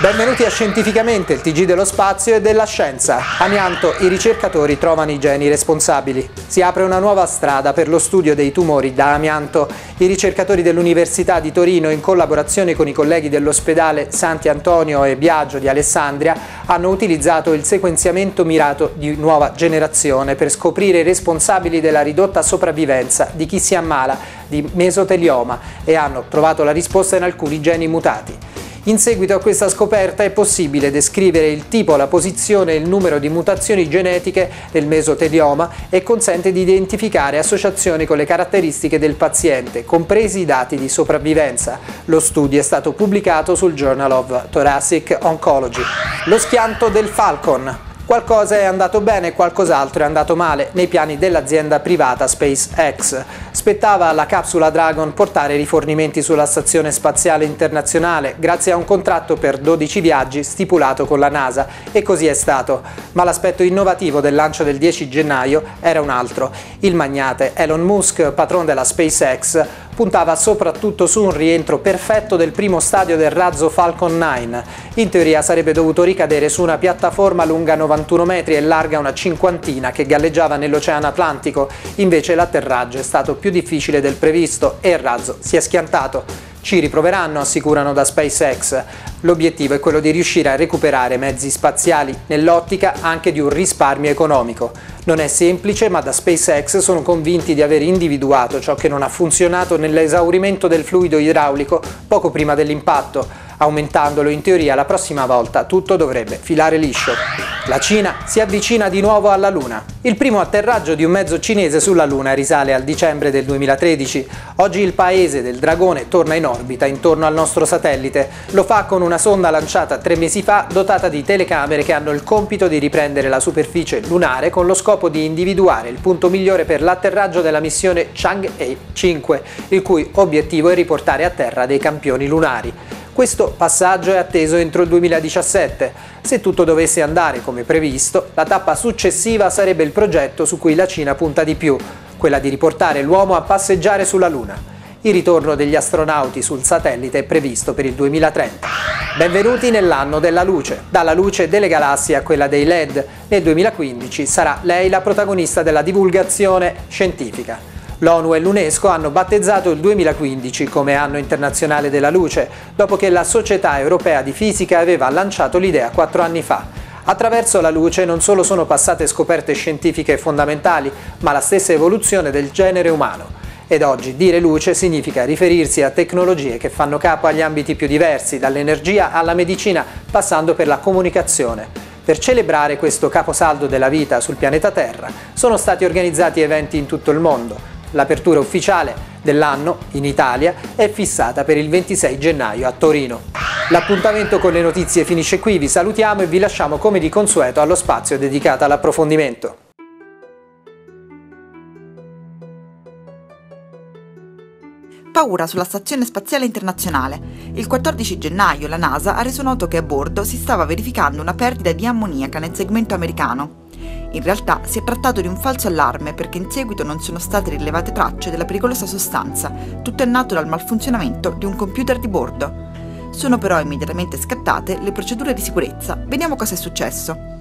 Benvenuti a Scientificamente, il TG dello spazio e della scienza. Amianto, i ricercatori trovano i geni responsabili. Si apre una nuova strada per lo studio dei tumori da amianto. I ricercatori dell'Università di Torino, in collaborazione con i colleghi dell'ospedale Santi Antonio e Biagio di Alessandria, hanno utilizzato il sequenziamento mirato di nuova generazione per scoprire i responsabili della ridotta sopravvivenza di chi si ammala di mesotelioma e hanno trovato la risposta in alcuni geni mutati. In seguito a questa scoperta è possibile descrivere il tipo, la posizione e il numero di mutazioni genetiche del mesotelioma e consente di identificare associazioni con le caratteristiche del paziente, compresi i dati di sopravvivenza. Lo studio è stato pubblicato sul Journal of Thoracic Oncology. Lo schianto del Falcon. Qualcosa è andato bene, qualcos'altro è andato male nei piani dell'azienda privata SpaceX. Spettava alla capsula Dragon portare rifornimenti sulla Stazione Spaziale Internazionale grazie a un contratto per 12 viaggi stipulato con la NASA e così è stato. Ma l'aspetto innovativo del lancio del 10 gennaio era un altro. Il magnate Elon Musk, patron della SpaceX, puntava soprattutto su un rientro perfetto del primo stadio del razzo Falcon 9. In teoria sarebbe dovuto ricadere su una piattaforma lunga 91 metri e larga una cinquantina che galleggiava nell'Oceano Atlantico, invece l'atterraggio è stato più difficile del previsto e il razzo si è schiantato. Ci riproveranno, assicurano da SpaceX. L'obiettivo è quello di riuscire a recuperare mezzi spaziali nell'ottica anche di un risparmio economico. Non è semplice, ma da SpaceX sono convinti di aver individuato ciò che non ha funzionato nell'esaurimento del fluido idraulico poco prima dell'impatto Aumentandolo in teoria la prossima volta tutto dovrebbe filare liscio. La Cina si avvicina di nuovo alla Luna. Il primo atterraggio di un mezzo cinese sulla Luna risale al dicembre del 2013. Oggi il paese del dragone torna in orbita intorno al nostro satellite. Lo fa con una sonda lanciata tre mesi fa dotata di telecamere che hanno il compito di riprendere la superficie lunare con lo scopo di individuare il punto migliore per l'atterraggio della missione Chang'e 5, il cui obiettivo è riportare a terra dei campioni lunari. Questo passaggio è atteso entro il 2017. Se tutto dovesse andare come previsto, la tappa successiva sarebbe il progetto su cui la Cina punta di più, quella di riportare l'uomo a passeggiare sulla Luna. Il ritorno degli astronauti sul satellite è previsto per il 2030. Benvenuti nell'anno della luce. Dalla luce delle galassie a quella dei LED, nel 2015 sarà lei la protagonista della divulgazione scientifica. L'ONU e l'UNESCO hanno battezzato il 2015 come anno internazionale della luce, dopo che la Società Europea di Fisica aveva lanciato l'idea quattro anni fa. Attraverso la luce non solo sono passate scoperte scientifiche fondamentali, ma la stessa evoluzione del genere umano. Ed oggi dire luce significa riferirsi a tecnologie che fanno capo agli ambiti più diversi, dall'energia alla medicina, passando per la comunicazione. Per celebrare questo caposaldo della vita sul pianeta Terra sono stati organizzati eventi in tutto il mondo, L'apertura ufficiale dell'anno in Italia è fissata per il 26 gennaio a Torino. L'appuntamento con le notizie finisce qui, vi salutiamo e vi lasciamo come di consueto allo spazio dedicato all'approfondimento. Paura sulla Stazione Spaziale Internazionale. Il 14 gennaio la NASA ha reso noto che a bordo si stava verificando una perdita di ammoniaca nel segmento americano. In realtà si è trattato di un falso allarme perché in seguito non sono state rilevate tracce della pericolosa sostanza, tutto è nato dal malfunzionamento di un computer di bordo. Sono però immediatamente scattate le procedure di sicurezza. Vediamo cosa è successo.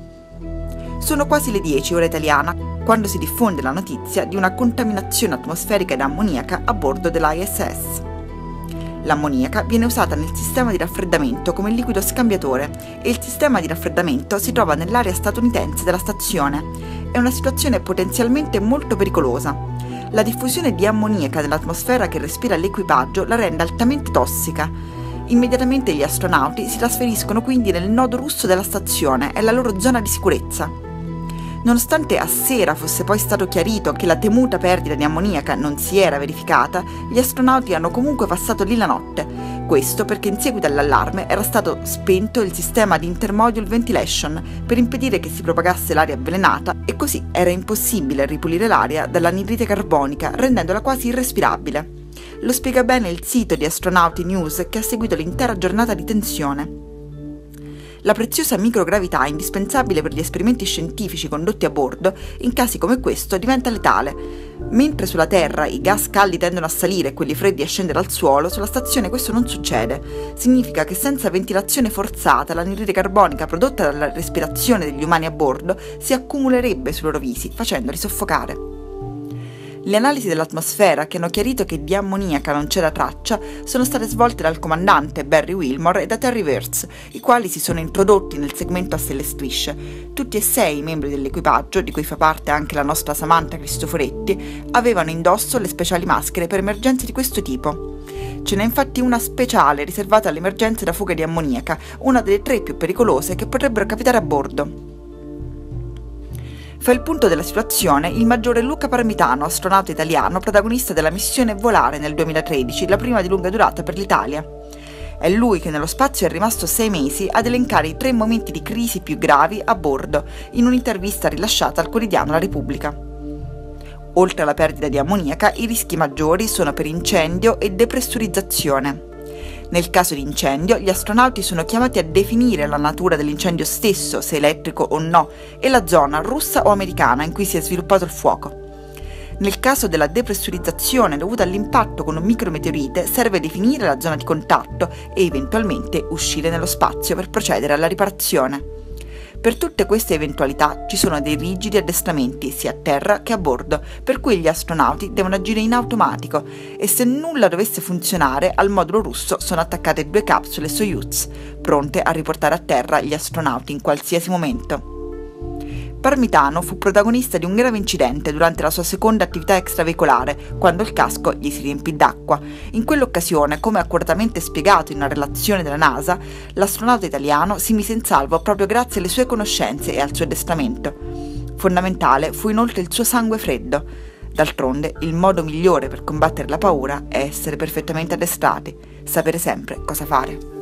Sono quasi le 10 ora italiana quando si diffonde la notizia di una contaminazione atmosferica da ammoniaca a bordo dell'ISS. L'ammoniaca viene usata nel sistema di raffreddamento come liquido scambiatore e il sistema di raffreddamento si trova nell'area statunitense della stazione. È una situazione potenzialmente molto pericolosa. La diffusione di ammoniaca nell'atmosfera che respira l'equipaggio la rende altamente tossica. Immediatamente gli astronauti si trasferiscono quindi nel nodo russo della stazione, è la loro zona di sicurezza. Nonostante a sera fosse poi stato chiarito che la temuta perdita di ammoniaca non si era verificata, gli astronauti hanno comunque passato lì la notte. Questo perché in seguito all'allarme era stato spento il sistema di intermodule ventilation per impedire che si propagasse l'aria avvelenata e così era impossibile ripulire l'aria dall'anidride carbonica rendendola quasi irrespirabile. Lo spiega bene il sito di Astronauti News che ha seguito l'intera giornata di tensione. La preziosa microgravità indispensabile per gli esperimenti scientifici condotti a bordo, in casi come questo, diventa letale. Mentre sulla Terra i gas caldi tendono a salire e quelli freddi a scendere al suolo, sulla stazione questo non succede. Significa che senza ventilazione forzata l'anidride carbonica prodotta dalla respirazione degli umani a bordo si accumulerebbe sui loro visi, facendoli soffocare. Le analisi dell'atmosfera che hanno chiarito che di ammoniaca non c'era traccia sono state svolte dal comandante Barry Wilmore e da Terry Wirtz, i quali si sono introdotti nel segmento a stelle strisce. Tutti e sei i membri dell'equipaggio, di cui fa parte anche la nostra Samantha Cristoforetti, avevano indosso le speciali maschere per emergenze di questo tipo. Ce n'è infatti una speciale riservata alle emergenze da fuga di ammoniaca, una delle tre più pericolose che potrebbero capitare a bordo. Fa il punto della situazione il maggiore Luca Parmitano, astronauta italiano, protagonista della missione Volare nel 2013, la prima di lunga durata per l'Italia. È lui che nello spazio è rimasto sei mesi ad elencare i tre momenti di crisi più gravi a bordo, in un'intervista rilasciata al quotidiano La Repubblica. Oltre alla perdita di ammoniaca, i rischi maggiori sono per incendio e depressurizzazione. Nel caso di incendio, gli astronauti sono chiamati a definire la natura dell'incendio stesso, se elettrico o no, e la zona russa o americana in cui si è sviluppato il fuoco. Nel caso della depressurizzazione dovuta all'impatto con un micrometeorite, serve definire la zona di contatto e eventualmente uscire nello spazio per procedere alla riparazione. Per tutte queste eventualità ci sono dei rigidi addestramenti sia a terra che a bordo, per cui gli astronauti devono agire in automatico e se nulla dovesse funzionare al modulo russo sono attaccate due capsule Soyuz, pronte a riportare a terra gli astronauti in qualsiasi momento. Parmitano fu protagonista di un grave incidente durante la sua seconda attività extraveicolare, quando il casco gli si riempì d'acqua. In quell'occasione, come accuratamente spiegato in una relazione della NASA, l'astronauta italiano si mise in salvo proprio grazie alle sue conoscenze e al suo addestramento. Fondamentale fu inoltre il suo sangue freddo. D'altronde, il modo migliore per combattere la paura è essere perfettamente addestrati, sapere sempre cosa fare.